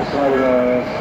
Yes, I, uh...